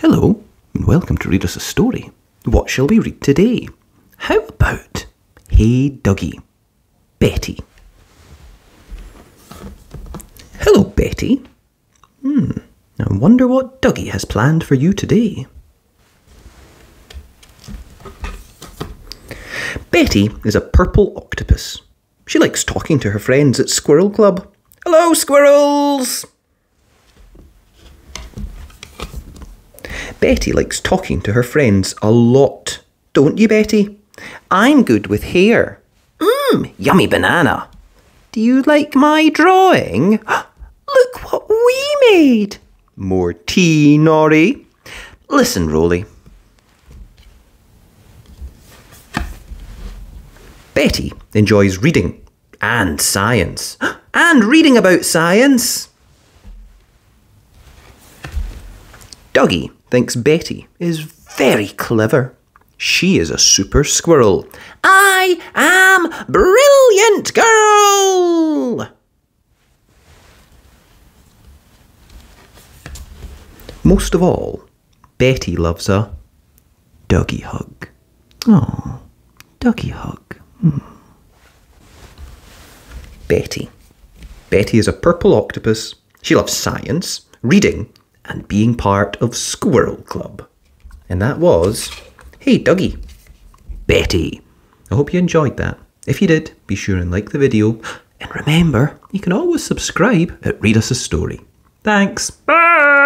Hello, and welcome to Read Us a Story. What shall we read today? How about Hey Duggee? Betty. Hello, Betty. Hmm, I wonder what Duggee has planned for you today. Betty is a purple octopus. She likes talking to her friends at Squirrel Club. Hello, squirrels! Betty likes talking to her friends a lot. Don't you, Betty? I'm good with hair. Mmm, yummy banana. Do you like my drawing? Look what we made. More tea, Norrie. Listen, Roly. Betty enjoys reading and science. And reading about science. Duggee thinks Betty is very clever. She is a super squirrel. I am brilliant girl! Most of all, Betty loves a Duggee hug. Oh, Duggee hug. Hmm. Betty. Betty is a purple octopus. She loves science, reading, and being part of Squirrel Club. And that was Hey Duggee. Betty. I hope you enjoyed that. If you did, be sure and like the video. And remember, you can always subscribe at Read Us a Story. Thanks. Bye!